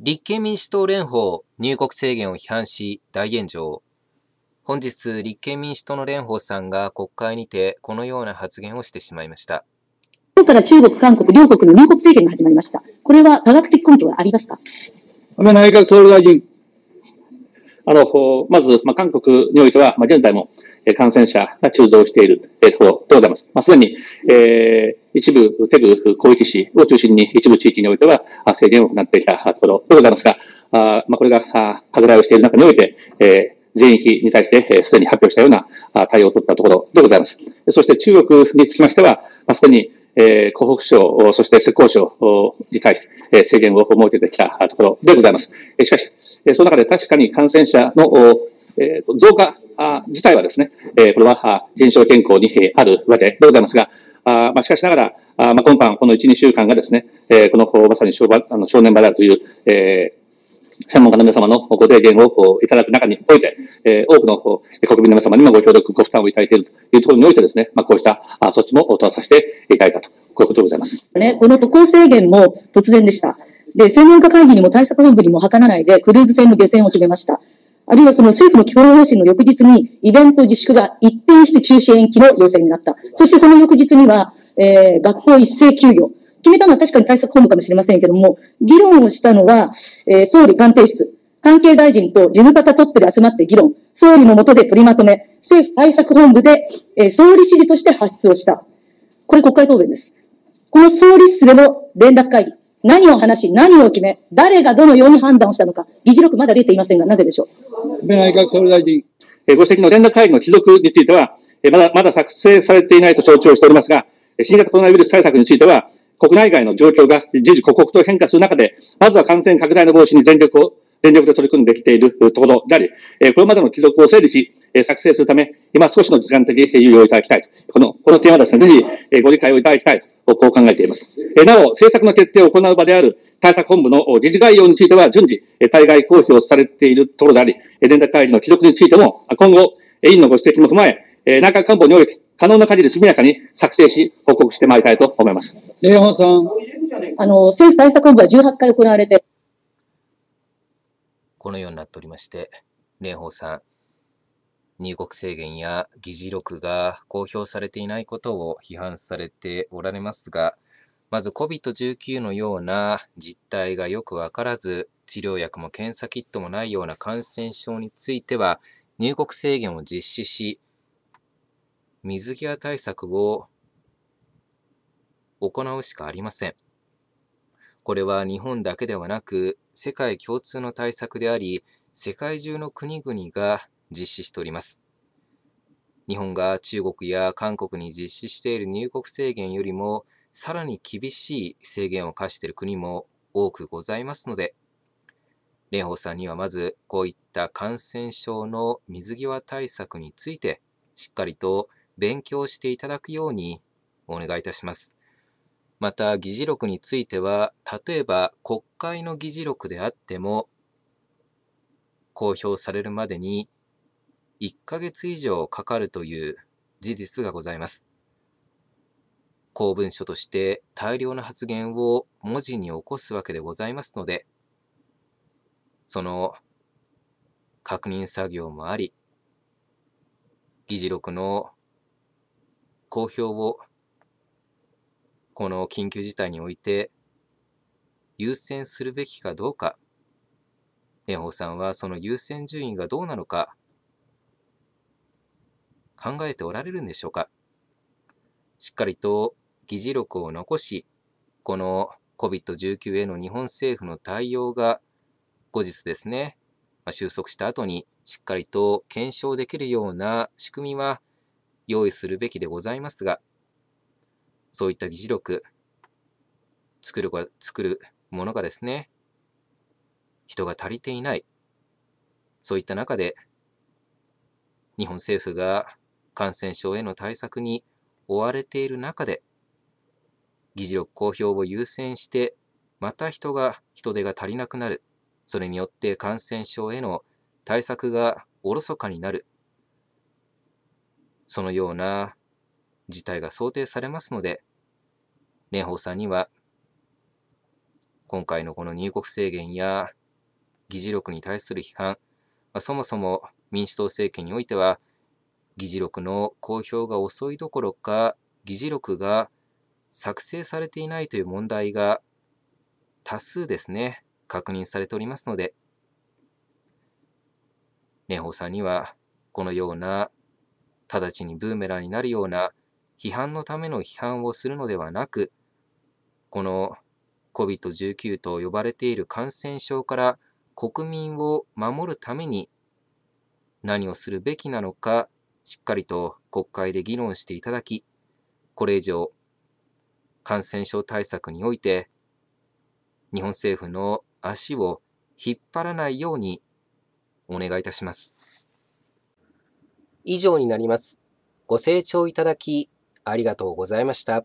立憲民主党連邦入国制限を批判し大炎上。本日、立憲民主党の蓮舫さんが国会にてこのような発言をしてしまいました。今日から中国、韓国両国の入国制限が始まりました。これは科学的根拠はありますか安倍内閣総理大臣。あの、まず、まあ、韓国においては、まあ、現在も感染者が急増しているところでございます。まあ、すでに、えー、一部、テグ広域市を中心に一部地域においては制限を行ってきたところでございますが、あまあ、これが拡大をしている中において、えー全域に対して、すでに発表したような対応を取ったところでございます。そして中国につきましては、すでに、えー、湖北省、そして浙江省に対して、え、制限を設けてきたところでございます。しかし、その中で確かに感染者の、えー、増加自体はですね、えー、これは減少健康にあるわけでございますが、あまあ、しかしながら、あまあ、今般、この1、2週間がですね、えー、このまさに正あの正念場であるという、えー、専門家の皆様のご提言をいただく中において、え多くの国民の皆様にもご協力、ご負担をいただいているというところにおいてですね、まあ、こうした措置も取らさせていただいたと、こういうことでございます。ね、この渡航制限も突然でした。で、専門家会議にも対策本部にも諮らないで、クルーズ船の下船を決めました。あるいはその政府の基本方針の翌日にイベント自粛が一変して中止延期の要請になった。そしてその翌日には、えー、学校一斉休業。決めたのは確かに対策本部かもしれませんけども、議論をしたのは、えー、総理官邸室、関係大臣と事務方トップで集まって議論、総理の下で取りまとめ、政府対策本部で、えー、総理指示として発出をした。これ国会答弁です。この総理室での連絡会議、何を話し、何を決め、誰がどのように判断をしたのか、議事録まだ出ていませんが、なぜでしょう？内閣総理大臣。ご指摘の連絡会議の持続については、まだ、まだ作成されていないと承知をしておりますが、新型コロナウイルス対策については、国内外の状況が時々刻々と変化する中で、まずは感染拡大の防止に全力を、全力で取り組んできているところであり、これまでの記録を整理し、作成するため、今少しの時間的猶予をいただきたいと。この、この点はですね、ぜひご理解をいただきたいと、こう考えています。なお、政策の決定を行う場である対策本部の時事概要については順次、対外公表されているところであり、連絡会議の記録についても、今後、委員のご指摘も踏まえ、内閣官房において、可能な限り速やかに作成し、報告してまいりたいと思います。レオンさん。あの、政府対策本部は18回行われて。このようになっておりまして、蓮舫さん、入国制限や議事録が公表されていないことを批判されておられますが、まず COVID-19 のような実態がよくわからず、治療薬も検査キットもないような感染症については、入国制限を実施し、水際対策を行うしかありません。これは日本だけではなく世界共通の対策であり、世界中の国々が実施しております。日本が中国や韓国に実施している入国制限よりもさらに厳しい制限を課している国も多くございますので、蓮舫さんにはまずこういった感染症の水際対策についてしっかりと勉強していただくようにお願いいたします。また、議事録については、例えば国会の議事録であっても、公表されるまでに1ヶ月以上かかるという事実がございます。公文書として大量の発言を文字に起こすわけでございますので、その確認作業もあり、議事録の公表をこの緊急事態において優先するべきかどうか、蓮舫さんはその優先順位がどうなのか考えておられるんでしょうか。しっかりと議事録を残し、この COVID-19 への日本政府の対応が後日ですね、ま、収束した後にしっかりと検証できるような仕組みは用意するべきでございますが、そういった議事録、作る作るものがですね、人が足りていない。そういった中で、日本政府が感染症への対策に追われている中で、議事録公表を優先して、また人が、人手が足りなくなる。それによって感染症への対策がおろそかになる。そのような事態が想定されますので、蓮舫さんには今回のこの入国制限や議事録に対する批判、ま、そもそも民主党政権においては、議事録の公表が遅いどころか、議事録が作成されていないという問題が多数ですね、確認されておりますので、蓮舫さんには、このような、直ちにブーメランになるような批判のための批判をするのではなく、この COVID-19 と呼ばれている感染症から国民を守るために何をするべきなのか、しっかりと国会で議論していただき、これ以上、感染症対策において、日本政府の足を引っ張らないようにお願いいたします。以上になります。ご清聴いただきありがとうございました。